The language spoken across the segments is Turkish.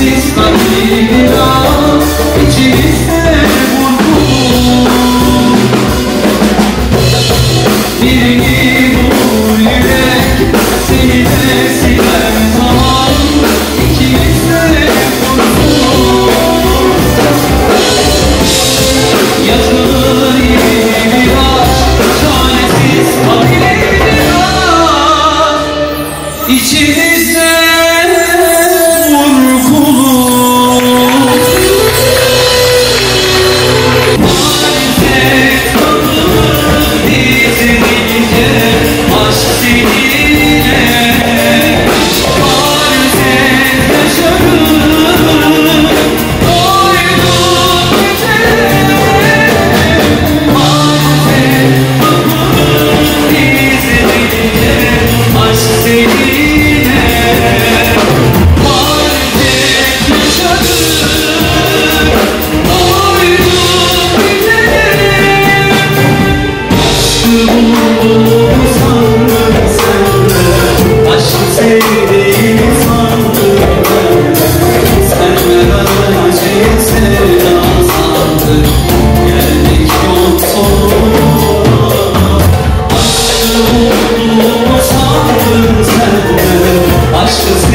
sensiz Kadira içimizde vurgun Birini bu yürek seni de siler zaman. İkimizde vurgun Yatılır yeni bir aşk çaresiz Kadira İçimizde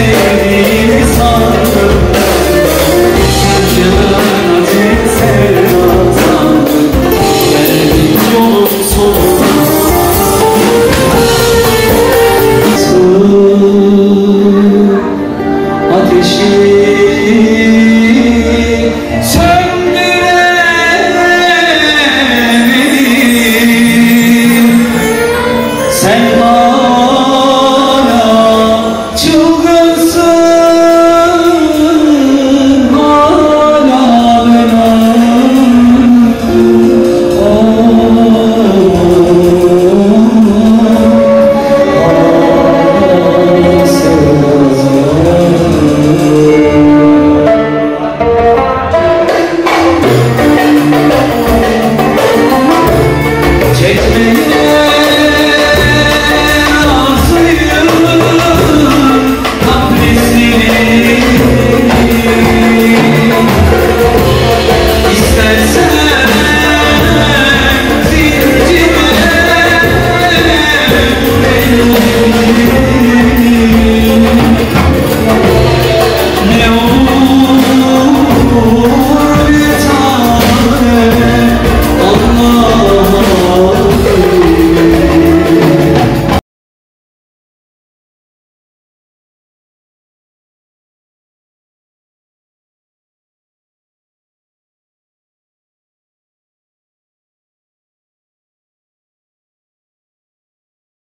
Yeah.